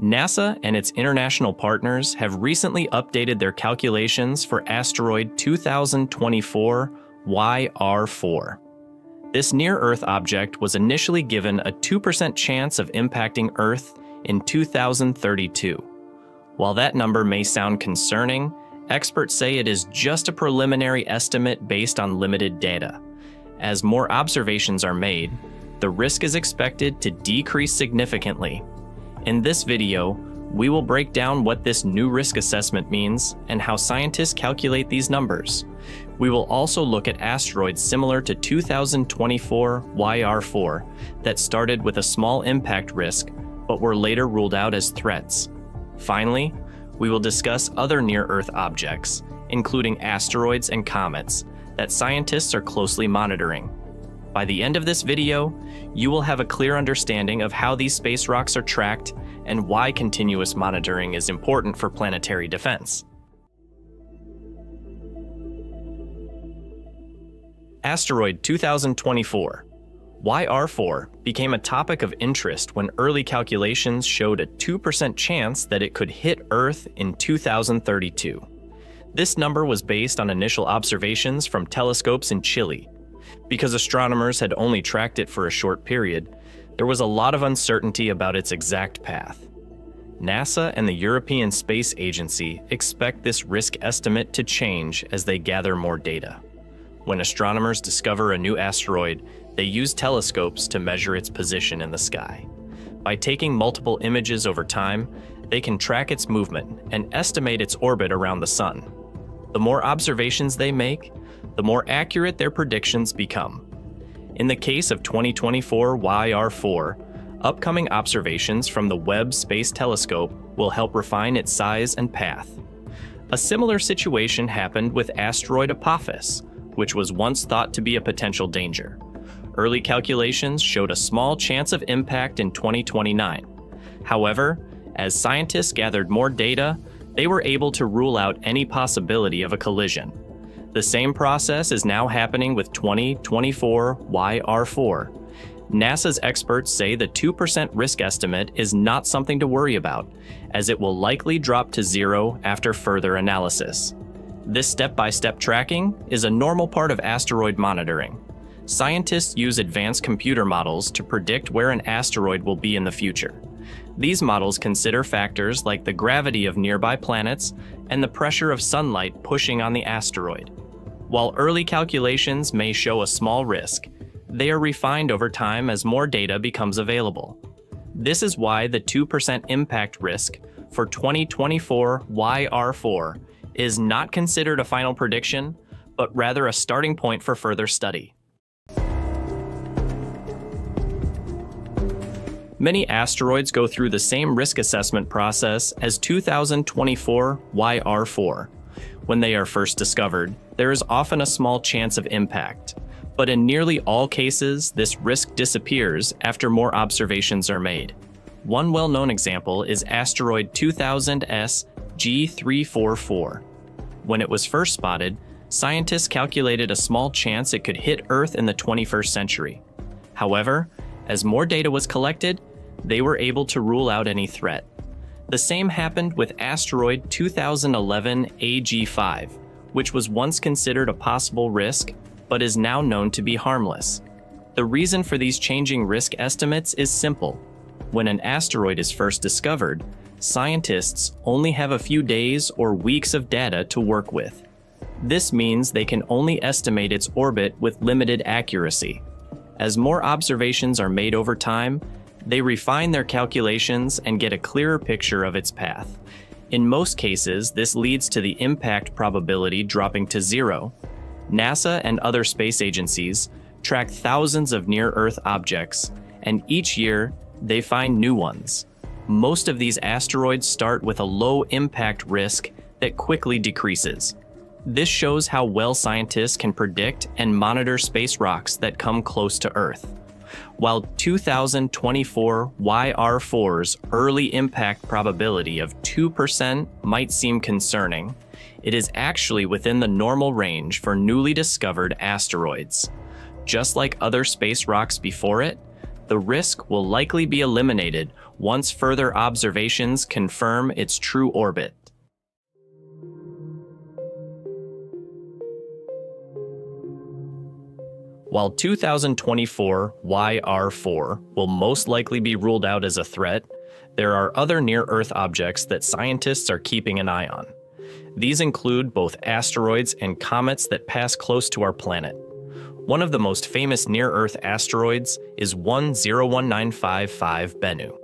NASA and its international partners have recently updated their calculations for asteroid 2024 YR4. This near Earth object was initially given a 2% chance of impacting Earth in 2032. While that number may sound concerning, experts say it is just a preliminary estimate based on limited data. As more observations are made, the risk is expected to decrease significantly in this video, we will break down what this new risk assessment means and how scientists calculate these numbers. We will also look at asteroids similar to 2024 YR4 that started with a small impact risk but were later ruled out as threats. Finally, we will discuss other near Earth objects, including asteroids and comets, that scientists are closely monitoring. By the end of this video, you will have a clear understanding of how these space rocks are tracked and why continuous monitoring is important for planetary defense. Asteroid 2024 YR4 became a topic of interest when early calculations showed a 2% chance that it could hit Earth in 2032. This number was based on initial observations from telescopes in Chile, because astronomers had only tracked it for a short period, there was a lot of uncertainty about its exact path. NASA and the European Space Agency expect this risk estimate to change as they gather more data. When astronomers discover a new asteroid, they use telescopes to measure its position in the sky. By taking multiple images over time, they can track its movement and estimate its orbit around the Sun. The more observations they make, the more accurate their predictions become. In the case of 2024 YR4, upcoming observations from the Webb Space Telescope will help refine its size and path. A similar situation happened with asteroid Apophis, which was once thought to be a potential danger. Early calculations showed a small chance of impact in 2029. However, as scientists gathered more data, they were able to rule out any possibility of a collision. The same process is now happening with 2024 YR4. NASA's experts say the 2% risk estimate is not something to worry about, as it will likely drop to zero after further analysis. This step by step tracking is a normal part of asteroid monitoring. Scientists use advanced computer models to predict where an asteroid will be in the future. These models consider factors like the gravity of nearby planets and the pressure of sunlight pushing on the asteroid. While early calculations may show a small risk, they are refined over time as more data becomes available. This is why the 2% impact risk for 2024 YR4 is not considered a final prediction, but rather a starting point for further study. Many asteroids go through the same risk assessment process as 2024 YR4. When they are first discovered, there is often a small chance of impact, but in nearly all cases, this risk disappears after more observations are made. One well known example is asteroid 2000 SG344. When it was first spotted, scientists calculated a small chance it could hit Earth in the 21st century. However, as more data was collected, they were able to rule out any threat. The same happened with asteroid 2011 AG5, which was once considered a possible risk, but is now known to be harmless. The reason for these changing risk estimates is simple. When an asteroid is first discovered, scientists only have a few days or weeks of data to work with. This means they can only estimate its orbit with limited accuracy. As more observations are made over time, they refine their calculations and get a clearer picture of its path. In most cases, this leads to the impact probability dropping to zero. NASA and other space agencies track thousands of near Earth objects, and each year they find new ones. Most of these asteroids start with a low impact risk that quickly decreases. This shows how well scientists can predict and monitor space rocks that come close to Earth. While 2024 YR4's early impact probability of 2% might seem concerning, it is actually within the normal range for newly discovered asteroids. Just like other space rocks before it, the risk will likely be eliminated once further observations confirm its true orbit. While 2024 YR4 will most likely be ruled out as a threat, there are other near Earth objects that scientists are keeping an eye on. These include both asteroids and comets that pass close to our planet. One of the most famous near Earth asteroids is 101955 Bennu.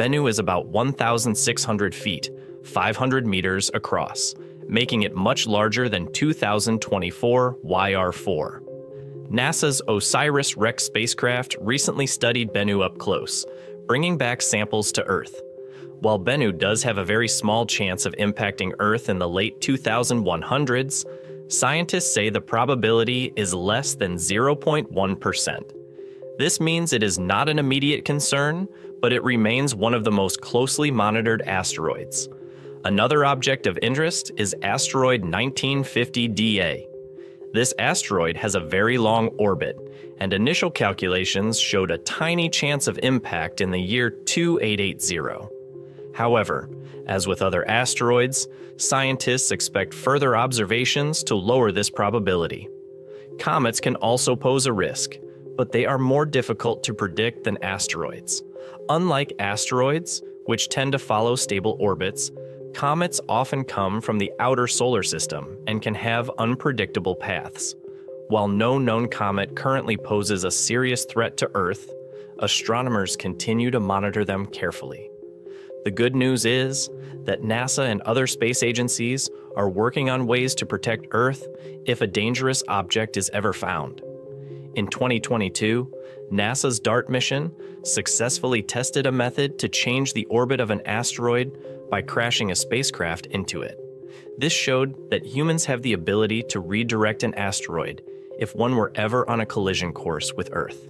Bennu is about 1,600 feet, 500 meters across, making it much larger than 2024 YR4. NASA's OSIRIS REx spacecraft recently studied Bennu up close, bringing back samples to Earth. While Bennu does have a very small chance of impacting Earth in the late 2100s, scientists say the probability is less than 0.1%. This means it is not an immediate concern, but it remains one of the most closely monitored asteroids. Another object of interest is asteroid 1950 DA, this asteroid has a very long orbit, and initial calculations showed a tiny chance of impact in the year 2880. However, as with other asteroids, scientists expect further observations to lower this probability. Comets can also pose a risk, but they are more difficult to predict than asteroids. Unlike asteroids, which tend to follow stable orbits, Comets often come from the outer solar system and can have unpredictable paths. While no known comet currently poses a serious threat to Earth, astronomers continue to monitor them carefully. The good news is that NASA and other space agencies are working on ways to protect Earth if a dangerous object is ever found. In 2022, NASA's DART mission successfully tested a method to change the orbit of an asteroid by crashing a spacecraft into it. This showed that humans have the ability to redirect an asteroid if one were ever on a collision course with Earth.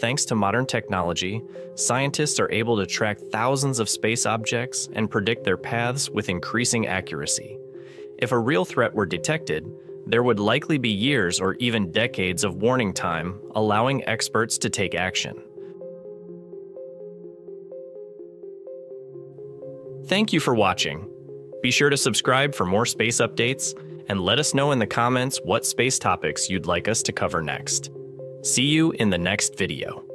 Thanks to modern technology, scientists are able to track thousands of space objects and predict their paths with increasing accuracy. If a real threat were detected, there would likely be years or even decades of warning time, allowing experts to take action. Thank you for watching. Be sure to subscribe for more space updates and let us know in the comments what space topics you'd like us to cover next. See you in the next video.